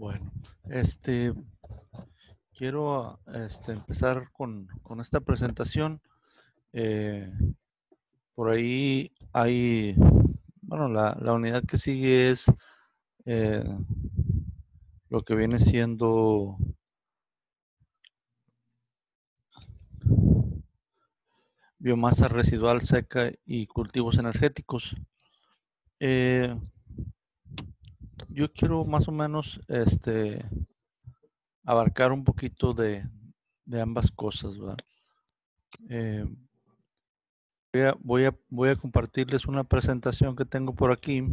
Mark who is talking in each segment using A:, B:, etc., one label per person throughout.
A: Bueno, este quiero este, empezar con, esta presentación. Eh, por ahí hay, bueno, la, la unidad que sigue es eh, lo que viene siendo biomasa residual seca y cultivos energéticos. Eh, yo quiero más o menos este, abarcar un poquito de, ambas cosas. Eh, voy, a, voy, a, voy a compartirles una presentación que tengo por aquí.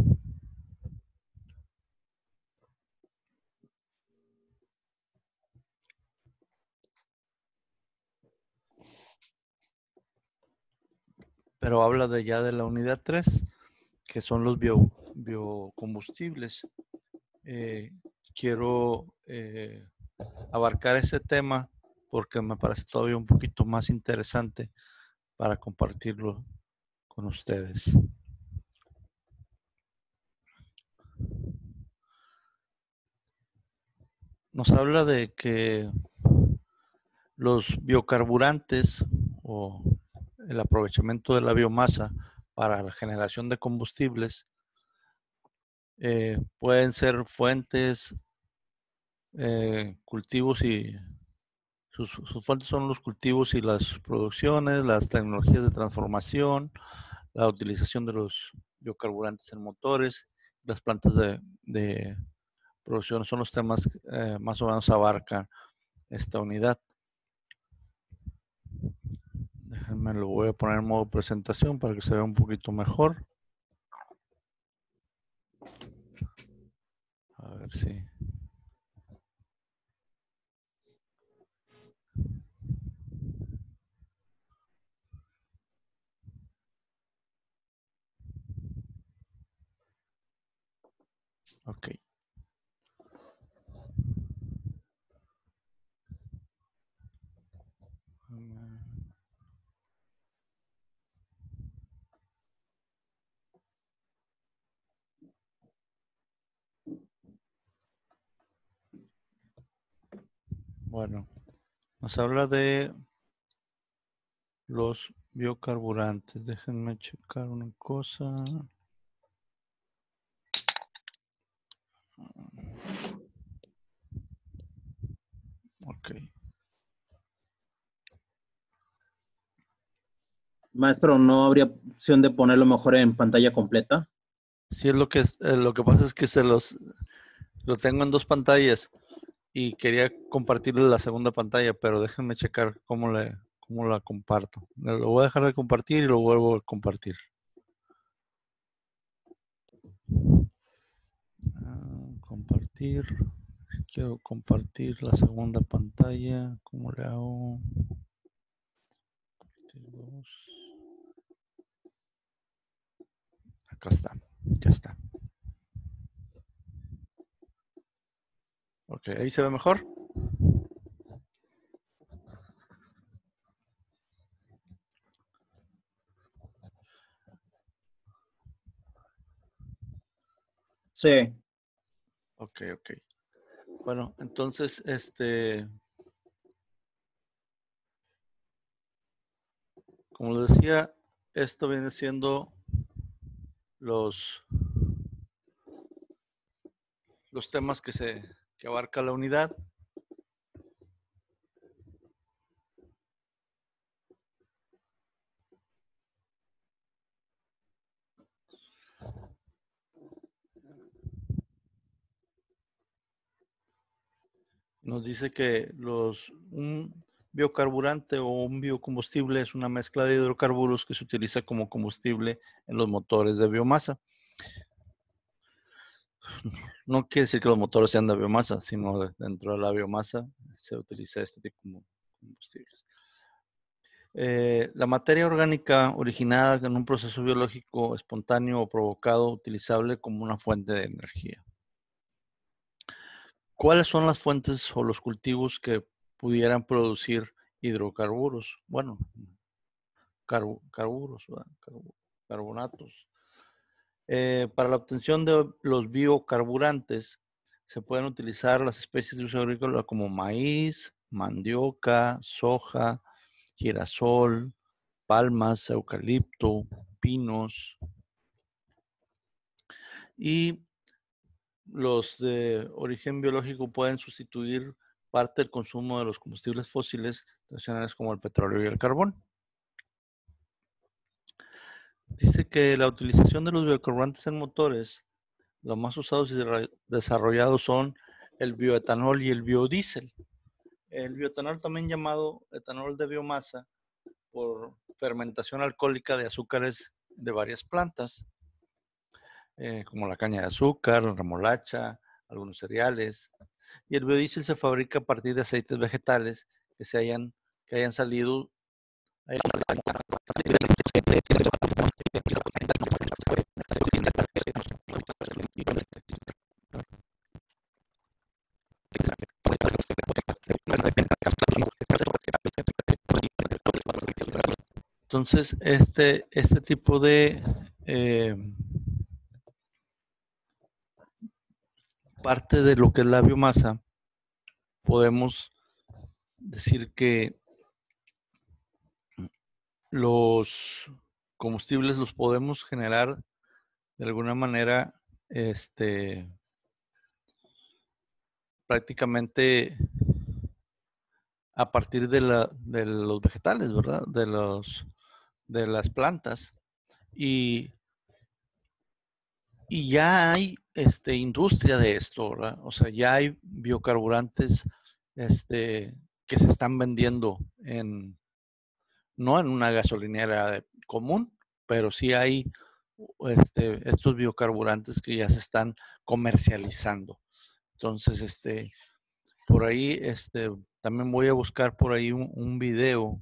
A: pero habla de ya de la unidad 3, que son los biocombustibles. Eh, quiero eh, abarcar ese tema porque me parece todavía un poquito más interesante para compartirlo con ustedes. Nos habla de que los biocarburantes o el aprovechamiento de la biomasa para la generación de combustibles eh, pueden ser fuentes, eh, cultivos y sus, fuentes son los cultivos y las producciones, las tecnologías de transformación, la utilización de los biocarburantes en motores, las plantas de, producción son los temas que eh, más o menos abarca esta unidad. Déjenme lo voy a poner en modo presentación para que se vea un poquito mejor. A ver si. Ok. Bueno, nos habla de los biocarburantes. Déjenme checar una cosa. Ok.
B: Maestro, ¿no habría opción de ponerlo mejor en pantalla completa?
A: Sí, es lo que es, eh, lo que pasa es que se los lo tengo en dos pantallas y quería compartirle la segunda pantalla, pero déjenme checar cómo, le, cómo la comparto. Lo voy a dejar de compartir y lo vuelvo a compartir. Ah, compartir. Quiero compartir la segunda pantalla. ¿Cómo le hago? Acá está. Ya está. Ok, ahí se ve mejor.
B: Sí.
A: Ok, ok. Bueno, entonces, este, como les decía, esto viene siendo los, los temas que se que abarca la unidad. Nos dice que los, un biocarburante o un biocombustible es una mezcla de hidrocarburos que se utiliza como combustible en los motores de biomasa no quiere decir que los motores sean de biomasa, sino dentro de la biomasa se utiliza este tipo de combustibles. Eh, la materia orgánica originada en un proceso biológico espontáneo o provocado utilizable como una fuente de energía. ¿Cuáles son las fuentes o los cultivos que pudieran producir hidrocarburos? Bueno, carburos, carbonatos. Eh, para la obtención de los biocarburantes se pueden utilizar las especies de uso agrícola como maíz, mandioca, soja, girasol, palmas, eucalipto, pinos. Y los de origen biológico pueden sustituir parte del consumo de los combustibles fósiles tradicionales como el petróleo y el carbón. Dice que la utilización de los biocarburantes en motores, los más usados y desarrollados son el bioetanol y el biodiesel. El bioetanol, también llamado etanol de biomasa, por fermentación alcohólica de azúcares de varias plantas, eh, como la caña de azúcar, la remolacha, algunos cereales. Y el biodiesel se fabrica a partir de aceites vegetales que, se hayan, que hayan salido entonces, este, este tipo de eh, parte de lo que es la biomasa, podemos decir que los combustibles los podemos generar de alguna manera este prácticamente a partir de, la, de los vegetales, ¿verdad? De los de las plantas y, y ya hay este, industria de esto. O sea, ya hay biocarburantes este, que se están vendiendo en, no en una gasolinera común, pero sí hay este, estos biocarburantes que ya se están comercializando. Entonces, este, por ahí, este, también voy a buscar por ahí un, un video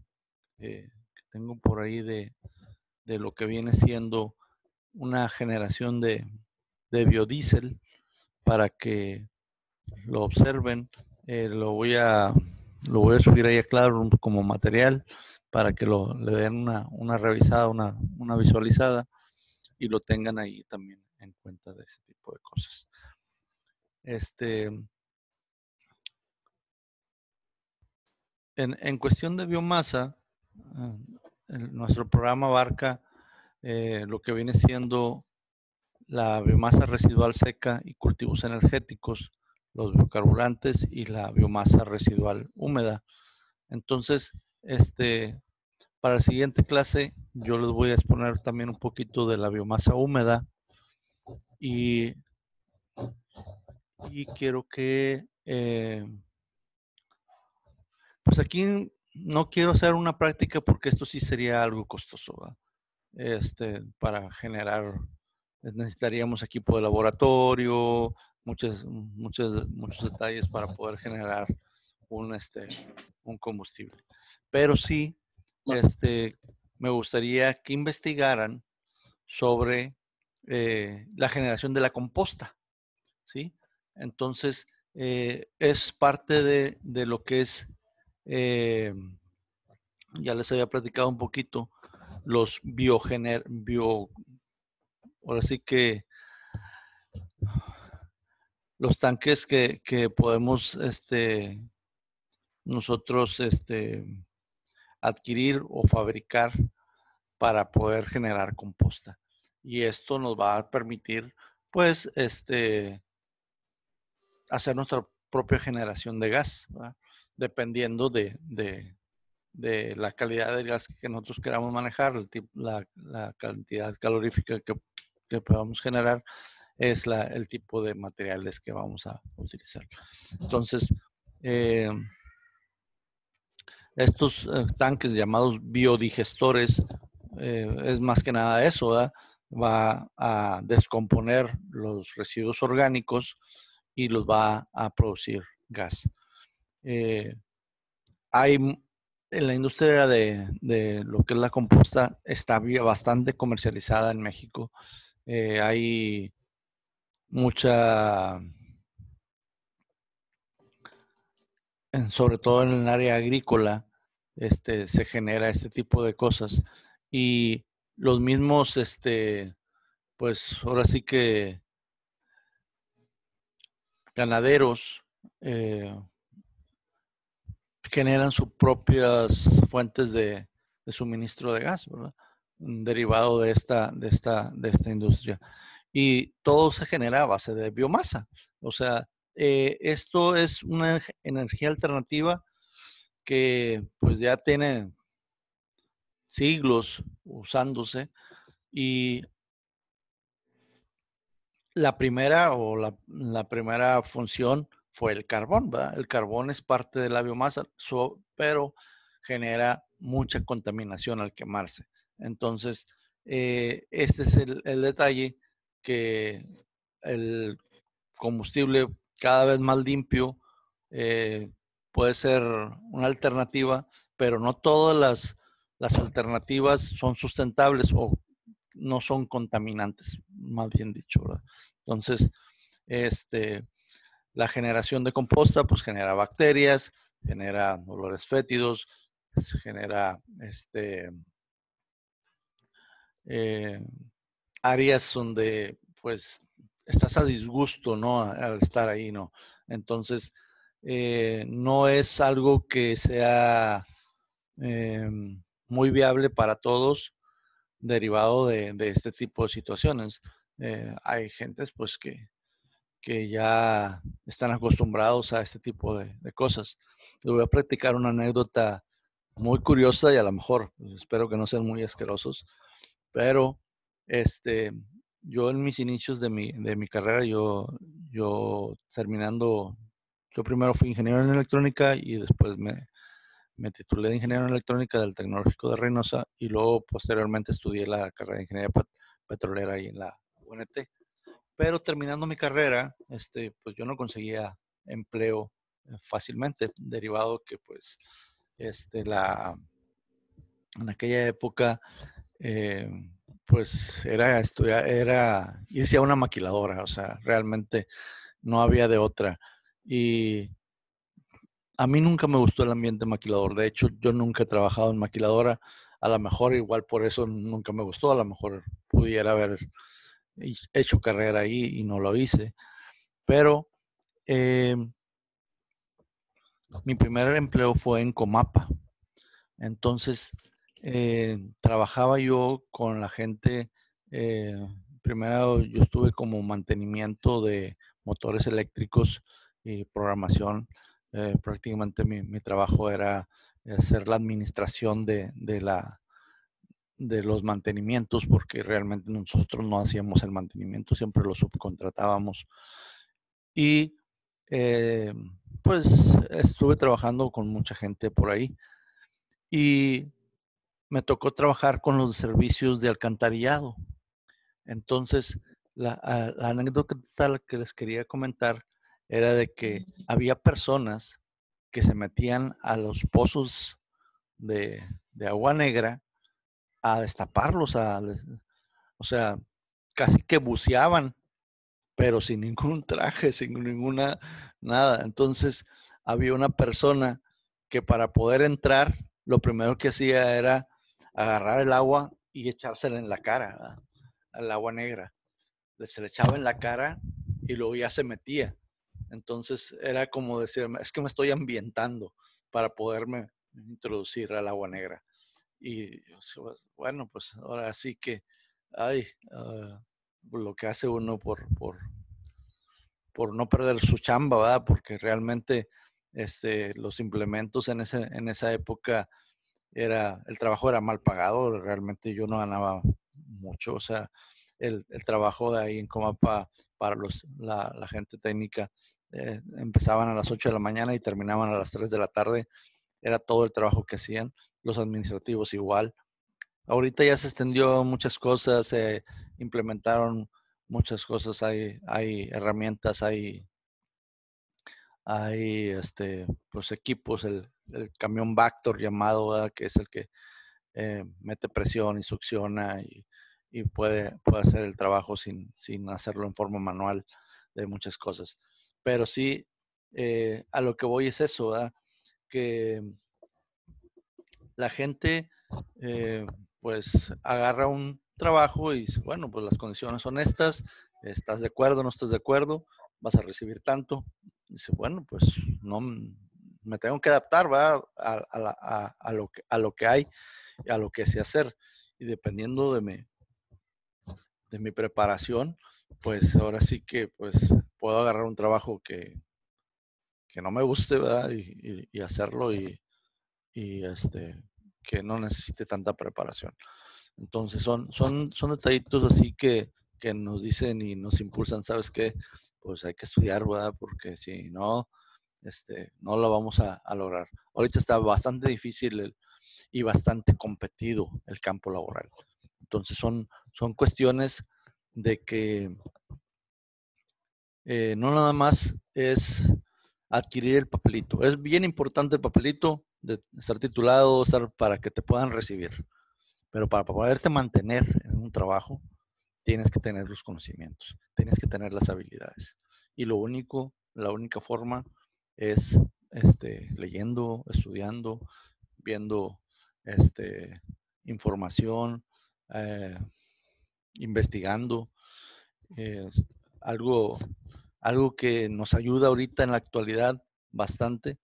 A: eh, tengo por ahí de, lo que viene siendo una generación de, biodiesel para que lo observen. Eh, lo, voy a, lo voy a subir ahí a Claro como material para que lo, le den una, revisada, una, una, visualizada y lo tengan ahí también en cuenta de ese tipo de cosas. Este, en, en cuestión de biomasa, nuestro programa abarca eh, lo que viene siendo la biomasa residual seca y cultivos energéticos, los biocarburantes y la biomasa residual húmeda. Entonces, este, para la siguiente clase yo les voy a exponer también un poquito de la biomasa húmeda y, y quiero que, eh, pues aquí no quiero hacer una práctica porque esto sí sería algo costoso. Este, para generar, necesitaríamos equipo de laboratorio, muchos, muchos, muchos detalles para poder generar un, este, un combustible. Pero sí, este, me gustaría que investigaran sobre eh, la generación de la composta. ¿sí? Entonces, eh, es parte de, de, lo que es eh, ya les había platicado un poquito, los biogener, bio, ahora sí que los tanques que, podemos este, nosotros este, adquirir o fabricar para poder generar composta. Y esto nos va a permitir, pues, este, hacer nuestra propia generación de gas dependiendo de, la calidad del gas que nosotros queramos manejar, la, cantidad calorífica que, podamos generar, es el tipo de materiales que vamos a utilizar. Entonces, eh, estos eh, tanques llamados biodigestores eh, es más que nada eso, va a descomponer los residuos orgánicos y los va a producir gas. Eh, hay en la industria de, lo que es la composta está bastante comercializada en México. Eh, hay mucha, sobre todo en el área agrícola, este, se genera este tipo de cosas. Y los mismos, este, pues ahora sí que ganaderos eh, generan sus propias fuentes de, suministro de gas, derivado de esta, de, esta, de esta industria. Y todo se genera a base de biomasa. O sea, eh, esto es una energía alternativa que pues ya tiene siglos usándose y la primera o la, primera función fue el carbón, ¿verdad? El carbón es parte de la biomasa, pero genera mucha contaminación al quemarse. Entonces, eh, este es el, detalle que el combustible cada vez más limpio eh, puede ser una alternativa, pero no todas las, las alternativas son sustentables o no son contaminantes, más bien dicho. ¿verdad? Entonces, este, la generación de composta pues genera bacterias, genera olores fétidos, genera este, eh, áreas donde pues estás a disgusto, ¿no? Al estar ahí, ¿no? Entonces, eh, no es algo que sea em, muy viable para todos derivado de, este tipo de situaciones. Eh, hay gentes pues que, que ya están acostumbrados a este tipo de, cosas. Les voy a platicar una anécdota muy curiosa y a lo mejor, pues, espero que no sean muy asquerosos, pero este, yo en mis inicios de mi, de mi carrera, yo, yo terminando, yo primero fui ingeniero en electrónica y después me, me titulé de ingeniero en electrónica del Tecnológico de Reynosa y luego posteriormente estudié la carrera de ingeniería petrolera ahí en la UNT. Pero terminando mi carrera, este, pues yo no conseguía empleo eh, fácilmente, derivado que pues este, la, en aquella época eh, pues era estudiar, era irse a una maquiladora, o sea, realmente no había de otra. Y a mí nunca me gustó el ambiente maquilador. De hecho, yo nunca he trabajado en maquiladora. A lo mejor igual por eso nunca me gustó. A lo mejor pudiera haber hecho carrera ahí y no lo hice. Pero em, mi primer empleo fue en Comapa. Entonces, eh, trabajaba yo con la gente. Eh, primero yo estuve como mantenimiento de motores eléctricos y programación eh, prácticamente mi, trabajo era hacer la administración de, la, de los mantenimientos, porque realmente nosotros no hacíamos el mantenimiento, siempre lo subcontratábamos. Y eh, pues estuve trabajando con mucha gente por ahí. Y me tocó trabajar con los servicios de alcantarillado. Entonces, la, la anécdota que les quería comentar era de que había personas que se metían a los pozos de, agua negra a destaparlos, a, o sea, casi que buceaban, pero sin ningún traje, sin ninguna nada. Entonces había una persona que para poder entrar, lo primero que hacía era agarrar el agua y echársela en la cara, al agua negra. Se le echaba en la cara y luego ya se metía. Entonces era como decir, es que me estoy ambientando para poderme introducir al agua negra. Y bueno, pues ahora sí que, ay, ah, lo que hace uno por, por, por no perder su chamba. Porque realmente este, los implementos en, ese, en esa época era, el trabajo era mal pagado, realmente yo no ganaba mucho, o sea, el, trabajo de ahí en Comapa para los, la, la gente técnica eh, empezaban a las 8 de la mañana y terminaban a las 3 de la tarde. Era todo el trabajo que hacían, los administrativos igual. Ahorita ya se extendió muchas cosas, se implementaron muchas cosas, hay, hay herramientas, hay, hay este, pues equipos, el, camión Bactor llamado, que es el que eh, mete presión y succiona y, y, puede, puede hacer el trabajo sin, sin hacerlo en forma manual de muchas cosas. Pero sí, eh, a lo que voy es eso, que la gente eh, pues agarra un trabajo y dice, bueno, pues las condiciones son estas, estás de acuerdo, no estás de acuerdo, vas a recibir tanto. Dice, bueno, pues no me tengo que adaptar ¿va? A, lo que, a lo que hay, a lo que sé hacer. Y dependiendo de mi, de mi preparación, pues ahora sí que pues puedo agarrar un trabajo que, que no me guste, ¿verdad? Y, hacerlo y, este, que no necesite tanta preparación. Entonces son, son, son detallitos así que, que nos dicen y nos impulsan, ¿sabes qué? Pues hay que estudiar, ¿verdad? Porque si no, este, no lo vamos a, lograr. Ahorita está bastante difícil y bastante competido el campo laboral. Entonces son, son cuestiones de que eh, no nada más es adquirir el papelito. Es bien importante el papelito de estar titulado, estar para que te puedan recibir. Pero para poderte mantener en un trabajo, tienes que tener los conocimientos, tienes que tener las habilidades. Y lo único, la única forma es este, leyendo, estudiando, viendo este, información, eh, investigando. algo, algo que nos ayuda ahorita en la actualidad bastante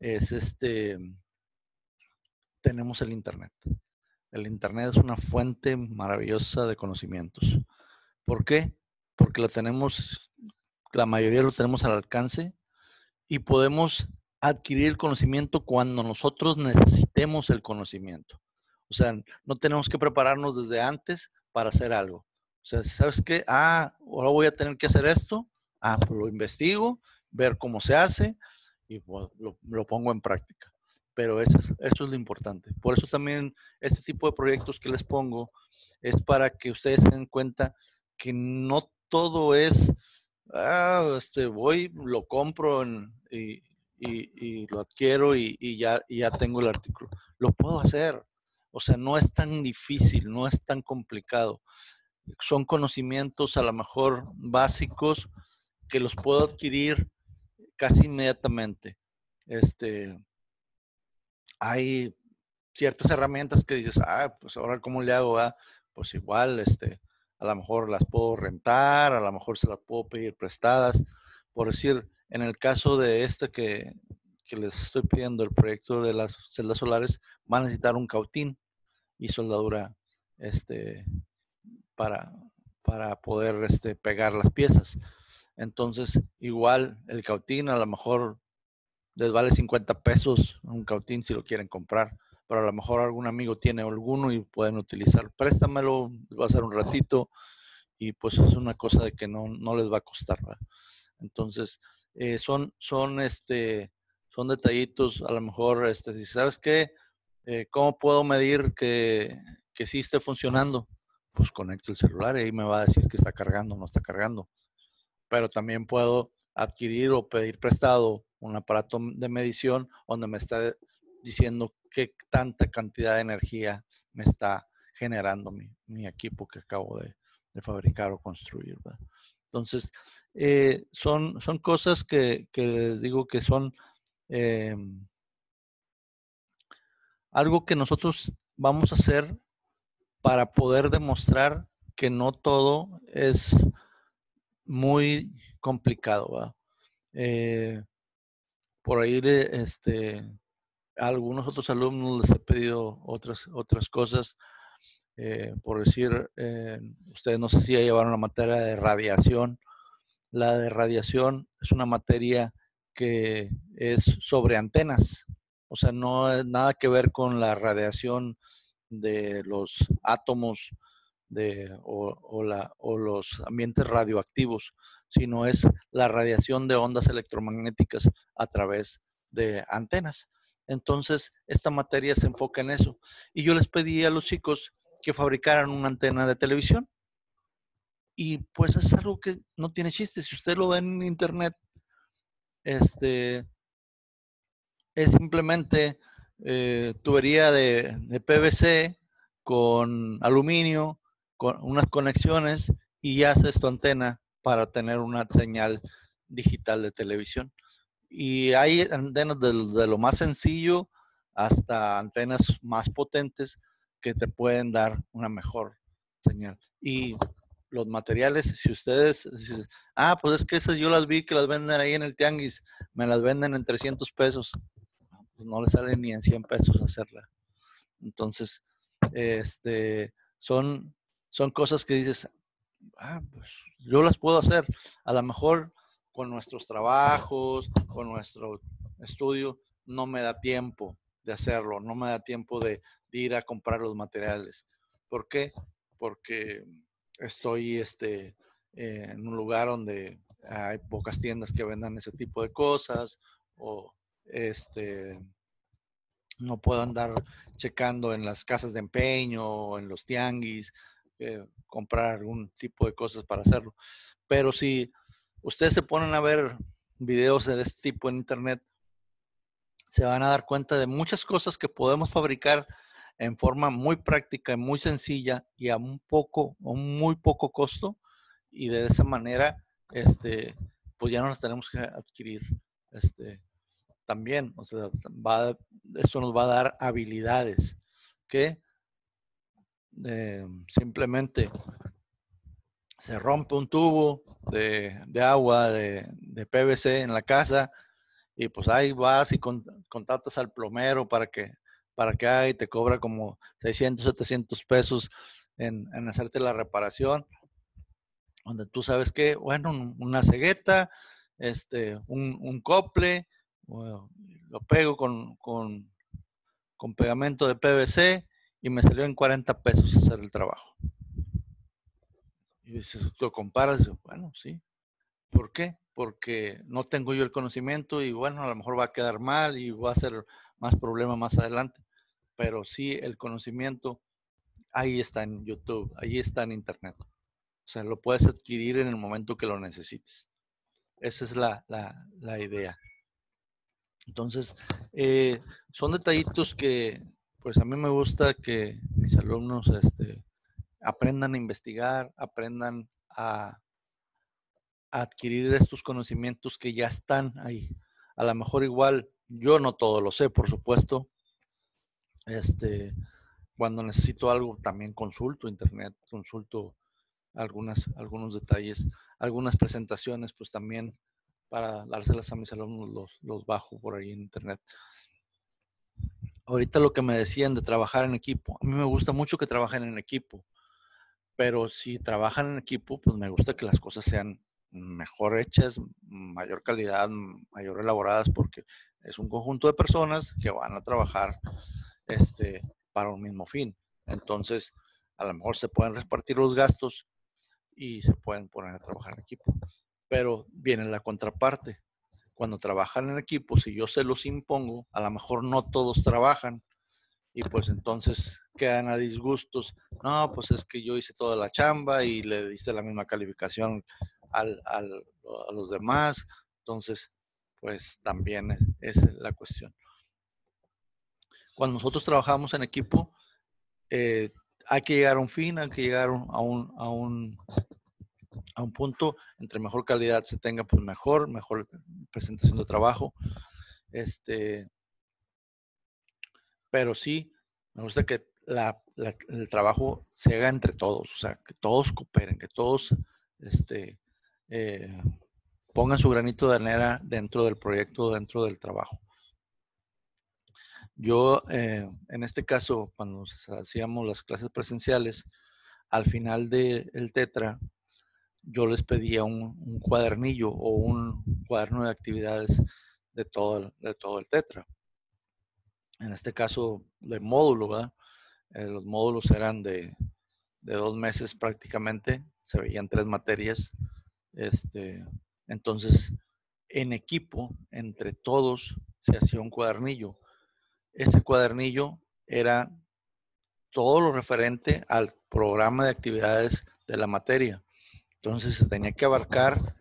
A: es este, tenemos el Internet. El Internet es una fuente maravillosa de conocimientos. ¿Por qué? Porque lo tenemos, la mayoría lo tenemos al alcance y podemos adquirir el conocimiento cuando nosotros necesitemos el conocimiento. O sea, no tenemos que prepararnos desde antes para hacer algo. O sea, ¿sabes qué? Ah, ahora voy a tener que hacer esto. Ah, pues lo investigo, ver cómo se hace y pues, lo, pongo en práctica. Pero eso es, lo importante. Por eso también este tipo de proyectos que les pongo es para que ustedes se den cuenta que no todo es ah, este, voy, lo compro y, lo adquiero y, ya, ya tengo el artículo. Lo puedo hacer. O sea, no es tan difícil, no es tan complicado. Son conocimientos a lo mejor básicos que los puedo adquirir casi inmediatamente. Este, hay ciertas herramientas que dices, ah, pues ahora cómo le hago, ah, pues igual, este, a lo mejor las puedo rentar, a lo mejor se las puedo pedir prestadas. Por decir, en el caso de este que, les estoy pidiendo, el proyecto de las celdas solares, va a necesitar un cautín y soldadura este, para, para poder este, pegar las piezas. Entonces, igual el cautín a lo mejor les vale 50 pesos un cautín si lo quieren comprar pero a lo mejor algún amigo tiene alguno y pueden utilizar. Préstamelo, va a ser un ratito y pues es una cosa de que no, no les va a costar. Entonces, eh, son, son, este, son detallitos, a lo mejor, este, si sabes qué, eh, ¿cómo puedo medir que, que sí esté funcionando? Pues conecto el celular y ahí me va a decir que está cargando o no está cargando. Pero también puedo adquirir o pedir prestado un aparato de medición donde me está diciendo qué tanta cantidad de energía me está generando mi, equipo que acabo de, fabricar o construir. Entonces, eh, son, son cosas que, digo que son em, algo que nosotros vamos a hacer para poder demostrar que no todo es muy complicado. Eh, por ahí este, algunos otros alumnos les he pedido otras, otras cosas. Eh, por decir, eh, ustedes no sé si ya llevaron la materia de radiación. La de radiación es una materia que es sobre antenas. O sea, no es nada que ver con la radiación de los átomos de, o, o los ambientes radioactivos, sino es la radiación de ondas electromagnéticas a través de antenas. Entonces, esta materia se enfoca en eso. Y yo les pedí a los chicos que fabricaran una antena de televisión. Y pues es algo que no tiene chiste. Si usted lo ve en internet, este, es simplemente eh, tubería de, PVC con aluminio, con unas conexiones y haces tu antena para tener una señal digital de televisión. Y hay antenas de, lo más sencillo hasta antenas más potentes que te pueden dar una mejor señal. Y los materiales, si ustedes, ah, pues es que esas yo las vi que las venden ahí en el tianguis, me las venden en 300 pesos, pues no le sale ni en 100 pesos hacerla. Entonces, este, son, son cosas que dices, ah, pues yo las puedo hacer. A lo mejor con nuestros trabajos, con nuestro estudio, no me da tiempo de hacerlo, no me da tiempo de, ir a comprar los materiales. ¿Por qué? Porque estoy este, en un lugar donde hay pocas tiendas que vendan ese tipo de cosas o este, no puedo andar checando en las casas de empeño o en los tianguis, comprar algún tipo de cosas para hacerlo. Pero si ustedes se ponen a ver videos de este tipo en internet, se van a dar cuenta de muchas cosas que podemos fabricar en forma muy práctica y muy sencilla y a un poco, a un muy poco costo. Y de esa manera, este, pues ya no nos tenemos que adquirir este, también. O sea, va, esto nos va a dar habilidades que eh, simplemente se rompe un tubo de, agua de, PVC en la casa y pues ahí vas y contratas al plomero para que para que te cobra como 600, 700 pesos en, hacerte la reparación. Donde tú sabes que, bueno, una cegueta, este, un, un cople, lo pego con, con, con, pegamento de PVC y me salió en 40 pesos hacer el trabajo. Y si lo comparas, bueno, sí. ¿Por qué? Porque no tengo yo el conocimiento y bueno, a lo mejor va a quedar mal y va a ser más problema más adelante. Pero sí, el conocimiento ahí está en YouTube, ahí está en Internet. O sea, lo puedes adquirir en el momento que lo necesites. Esa es la, la, la idea. Entonces, eh, son detallitos que, pues a mí me gusta que mis alumnos este, aprendan a investigar, aprendan a, adquirir estos conocimientos que ya están ahí. A lo mejor igual, yo no todo lo sé, por supuesto. Este, cuando necesito algo, también consulto internet, consulto algunas, algunos detalles, algunas presentaciones, pues también para dárselas a mis alumnos, los, los bajo por ahí en internet. Ahorita lo que me decían de trabajar en equipo, a mí me gusta mucho que trabajen en equipo, pero si trabajan en equipo, pues me gusta que las cosas sean mejor hechas, mayor calidad, mayor elaboradas, porque es un conjunto de personas que van a trabajar este, para un mismo fin. Entonces, a lo mejor se pueden repartir los gastos y se pueden poner a trabajar en equipo. Pero viene la contraparte. Cuando trabajan en equipo, si yo se los impongo, a lo mejor no todos trabajan y pues entonces quedan a disgustos. No, pues es que yo hice toda la chamba y le diste la misma calificación al, al, a los demás. Entonces, pues también es, es, la cuestión. Cuando nosotros trabajamos en equipo, eh, hay que llegar a un fin, hay que llegar a un, a un, a un punto, entre mejor calidad se tenga, pues mejor, mejor presentación de trabajo. Este, pero sí, me gusta que el trabajo se haga entre todos, o sea, que todos cooperen, que todos este, eh, pongan su granito de arena dentro del proyecto, dentro del trabajo. Yo, eh, en este caso, cuando hacíamos las clases presenciales, al final del TETRA, yo les pedía un, cuadernillo o un cuaderno de actividades de todo el, de todo el tetra. En este caso, de módulo. Eh, los módulos eran de, de, dos meses prácticamente, se veían tres materias. Este, entonces, en equipo, entre todos, se hacía un cuadernillo. Ese cuadernillo era todo lo referente al programa de actividades de la materia. Entonces se tenía que abarcar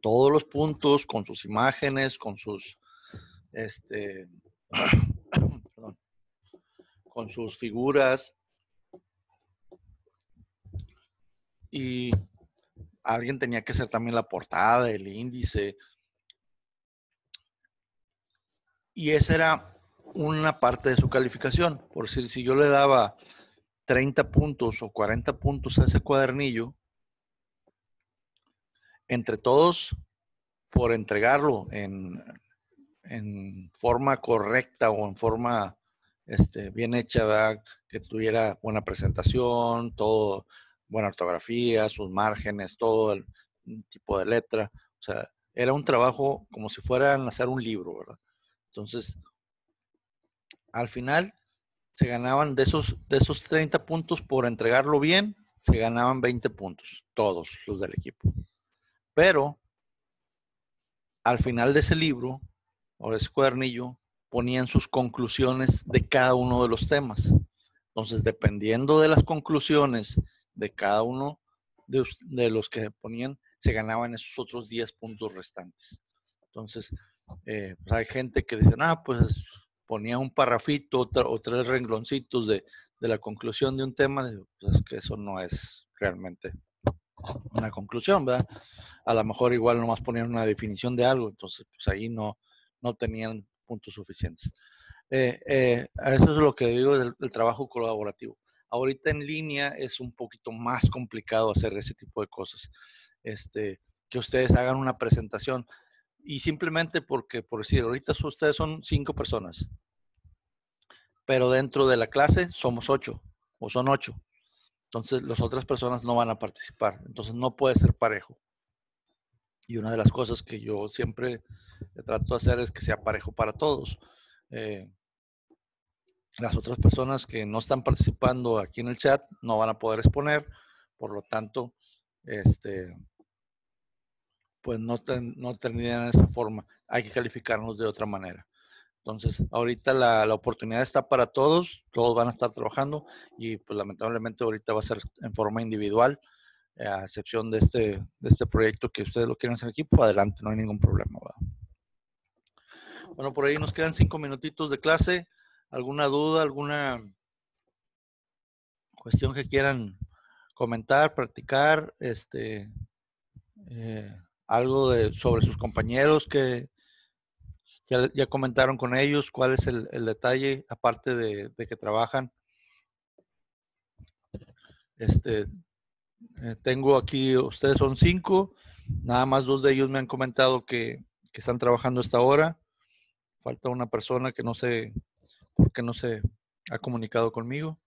A: todos los puntos con sus imágenes, con sus, este, con sus figuras. Y alguien tenía que hacer también la portada, el índice. Y esa era una parte de su calificación. Por decir, si yo le daba 30 puntos o 40 puntos a ese cuadernillo, entre todos, por entregarlo en, forma correcta o en forma este, bien hecha, que tuviera buena presentación, todo, buena ortografía, sus márgenes, todo el tipo de letra. O sea, era un trabajo como si fueran a hacer un libro, ¿verdad? Entonces, al final se ganaban de esos, de esos 30 puntos por entregarlo bien, se ganaban 20 puntos, todos los del equipo. Pero al final de ese libro o de ese cuadernillo ponían sus conclusiones de cada uno de los temas. Entonces, dependiendo de las conclusiones de cada uno de, los que ponían, se ganaban esos otros 10 puntos restantes. Entonces, eh, pues, hay gente que dice, ah, pues ponía un parrafito o, tres rengloncitos de, la conclusión de un tema, pues que eso no es realmente una conclusión, ¿verdad? A lo mejor igual nomás ponían una definición de algo, entonces pues ahí no, no tenían puntos suficientes. Eh, eh, eso es lo que digo del, trabajo colaborativo. Ahorita en línea es un poquito más complicado hacer ese tipo de cosas. Este, que ustedes hagan una presentación y simplemente porque, por decir, ahorita ustedes son cinco personas, pero dentro de la clase somos ocho o son ocho. Entonces, las otras personas no van a participar. Entonces, no puede ser parejo. Y una de las cosas que yo siempre trato de hacer es que sea parejo para todos. Eh, las otras personas que no están participando aquí en el chat no van a poder exponer, por lo tanto, este, pues no, no tendrían esa forma. Hay que calificarnos de otra manera. Entonces, ahorita la, la, oportunidad está para todos, todos van a estar trabajando y pues lamentablemente ahorita va a ser en forma individual, eh, a excepción de este, de este proyecto que ustedes lo quieren hacer equipo, adelante, no hay ningún problema. Bueno, por ahí nos quedan cinco minutitos de clase. ¿Alguna duda, alguna cuestión que quieran comentar, practicar? Este, eh, algo de, sobre sus compañeros que, ya, comentaron con ellos cuál es el, detalle, aparte de, que trabajan. Este, eh, tengo aquí, ustedes son cinco, nada más dos de ellos me han comentado que, están trabajando esta hora. Falta una persona que no sé por qué no se ha comunicado conmigo.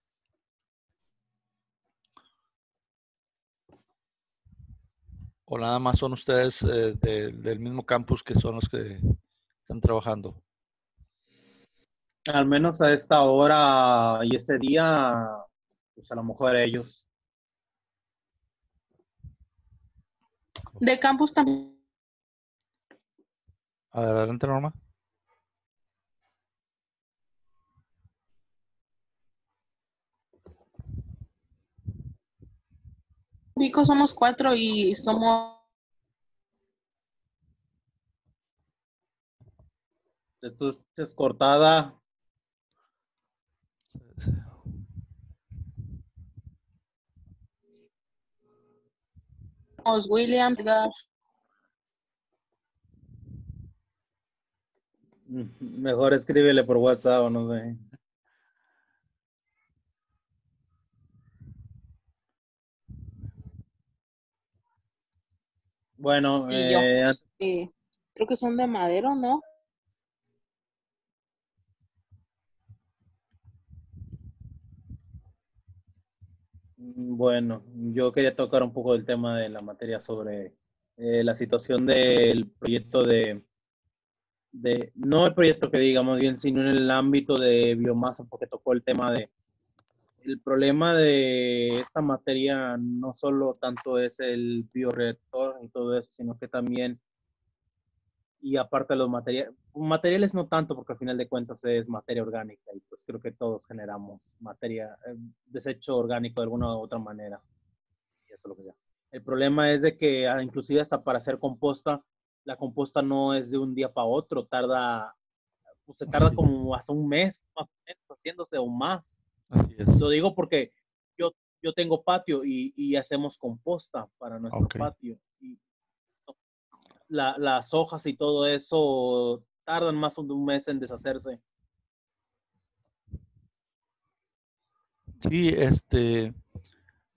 A: ¿O nada más son ustedes eh, del mismo campus que son los que están trabajando?
B: Al menos a esta hora y este día, pues a lo mejor ellos.
C: De campus también.
A: Adelante, Norma.
C: Vico somos cuatro y somos
B: Esto es cortada.
C: William
B: Mejor escríbele por WhatsApp o no sé. Bueno,
C: eh, eh, creo que son de madero, ¿no?
B: Bueno, yo quería tocar un poco el tema de la materia sobre eh, la situación del proyecto de, de, no el proyecto que digamos bien, sino en el ámbito de biomasa, porque tocó el tema de, el problema de esta materia no solo tanto es el bioreactor y todo eso, sino que también y aparte de los materiales, materiales no tanto porque al final de cuentas es materia orgánica y pues creo que todos generamos materia, eh, desecho orgánico de alguna u otra manera. Y eso es lo que sea. El problema es de que ah, inclusive hasta para hacer composta, la composta no es de un día para otro, tarda, pues se tarda como hasta un mes más haciéndose o más. Lo digo porque yo, yo tengo patio y, y hacemos composta para nuestro patio. Las hojas y todo eso tardan más de un mes en deshacerse.
A: Sí, este,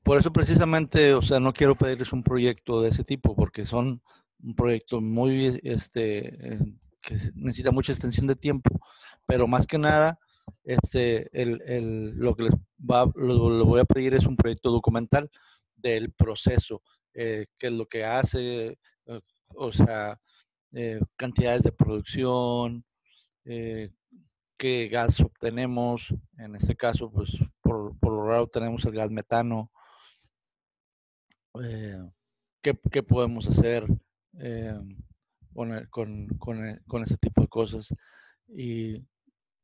A: por eso precisamente, o sea, no quiero pedirles un proyecto de ese tipo porque son un proyecto muy, este, eh, que necesita mucha extensión de tiempo, pero más que nada, este, el, el, lo que les va, lo, voy a pedir es un proyecto documental del proceso, eh, qué es lo que hace, o sea, eh, cantidades de producción, eh, qué gas obtenemos, en este caso, pues por, por lo raro tenemos el gas metano, eh, ¿qué, ¿qué, podemos hacer con, con, con, con ese tipo de cosas y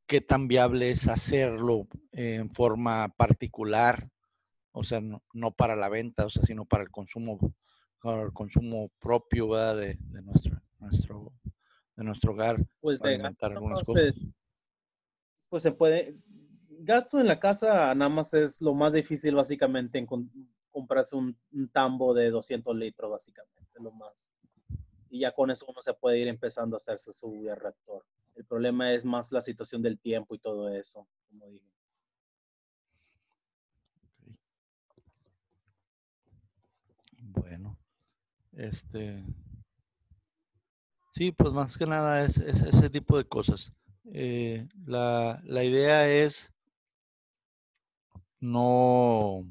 A: qué tan viable es hacerlo en forma particular, o sea, no, no, para la venta, o sea, sino para el consumo, para el consumo propio ¿verdad? De, de, nuestro, nuestro, de nuestro hogar,
B: pues
A: para
B: de gasto,
A: algunas cosas.
B: se- pues se puede, gasto en la casa nada más es lo más difícil básicamente en con- comprarse un, un tambo de 200 litros básicamente, lo más. Y ya con eso uno se puede ir empezando a hacerse su bioreactor. El problema es más la situación del tiempo y todo eso, como dije.
A: Bueno, este. Sí, pues más que nada es, es ese tipo de cosas. Eh, la, la idea es no,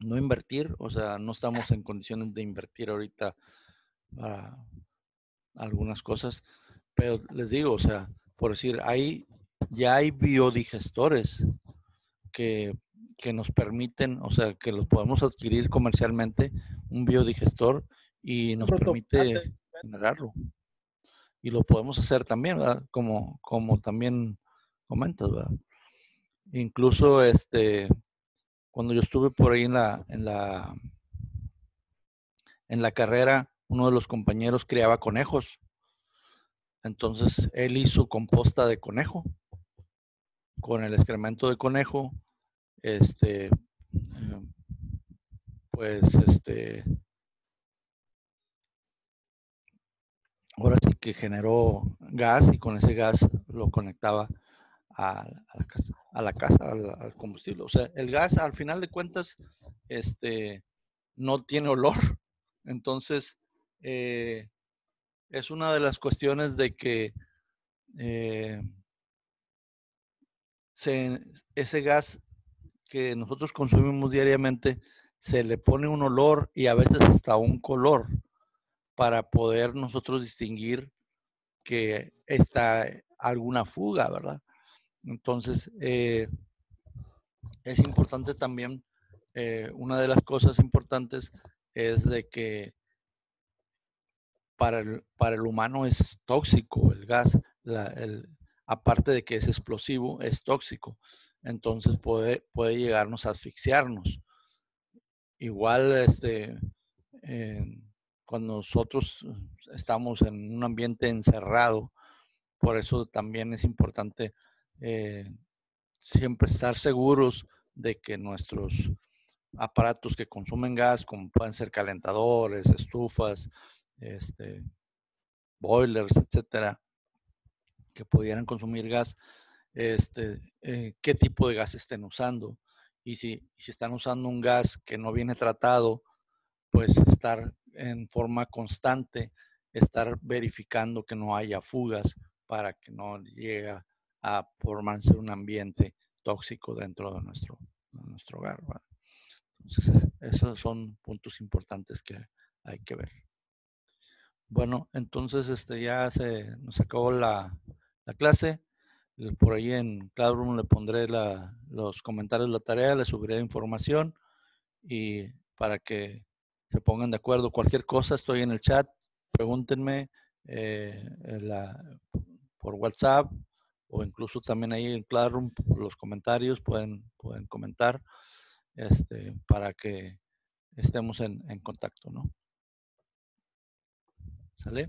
A: no invertir, o sea, no estamos en condiciones de invertir ahorita para algunas cosas, pero les digo, o sea, por decir, hay, ya hay biodigestores que, que nos permiten, o sea, que los podemos adquirir comercialmente, un biodigestor, y nos permite generarlo. Y lo podemos hacer también, ¿verdad? Como, como también comentas, ¿verdad? Incluso este, cuando yo estuve por ahí en la, en la, en la carrera, uno de los compañeros criaba conejos. Entonces él hizo composta de conejo con el excremento de conejo. Este, eh, pues este, ahora sí que generó gas y con ese gas lo conectaba a, la casa, al, combustible. O sea, el gas al final de cuentas este, no tiene olor. Entonces, eh, es una de las cuestiones de que eh, se, ese gas que nosotros consumimos diariamente se le pone un olor y a veces hasta un color para poder nosotros distinguir que está alguna fuga, ¿verdad? Entonces, eh, es importante también, eh, una de las cosas importantes es de que para el, para el humano es tóxico el gas, la, el, aparte de que es explosivo, es tóxico. Entonces puede, puede llegarnos a asfixiarnos. Igual, este, eh, cuando nosotros estamos en un ambiente encerrado, por eso también es importante eh, siempre estar seguros de que nuestros aparatos que consumen gas, como pueden ser calentadores, estufas, este, boilers, etcétera, que pudieran consumir gas, este, eh, qué tipo de gas estén usando. Y si, si están usando un gas que no viene tratado, pues estar en forma constante, estar verificando que no haya fugas para que no llegue a formarse un ambiente tóxico dentro de nuestro, de nuestro hogar. Entonces, esos son puntos importantes que hay que ver. Bueno, entonces este ya se nos acabó la, la clase. Por ahí en Classroom le pondré la, los comentarios de la tarea, le subiré información y para que se pongan de acuerdo. Cualquier cosa, estoy en el chat, pregúntenme eh, por WhatsApp o incluso también ahí en Classroom, los comentarios pueden, pueden comentar este, para que estemos en, en contacto, ¿no? ¿Sale?